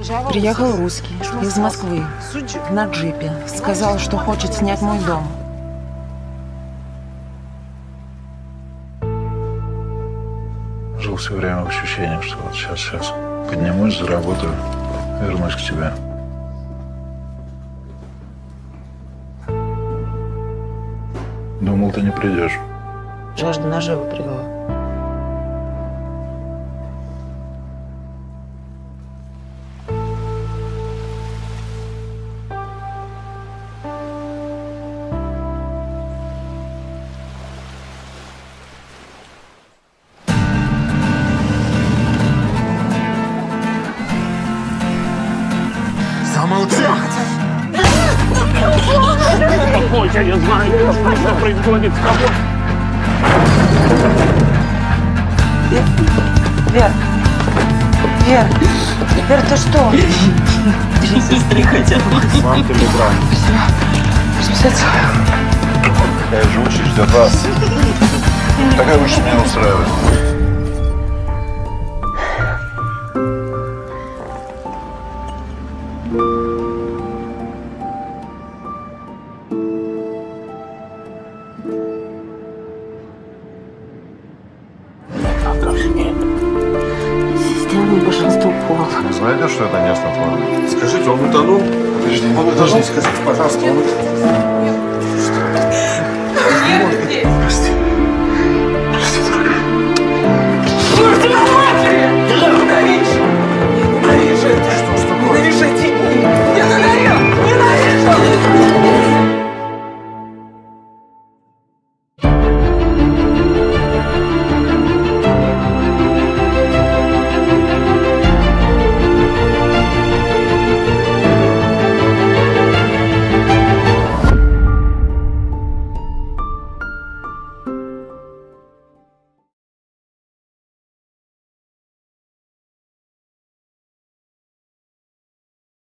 Приехал русский из Москвы на джипе. Сказал, что хочет снять мой дом. Жил все время в ощущениях, что вот сейчас, сейчас поднимусь, заработаю, вернусь к тебе. Думал, ты не придешь. Жажда наживы привела. Успокойся, я знаю, что происходит с тобой. Вер, Вер, Вер, ты что? Сестры хотят. Вам телеграмм. Спасаться. Такая же участь ждет вас. Такая участь меня устраивает. Сделай пожалуйста, укол. Вы знаете, что это не снотворное? Скажите, он утонул? Подожди, подожди, утонул? скажите, пожалуйста, он...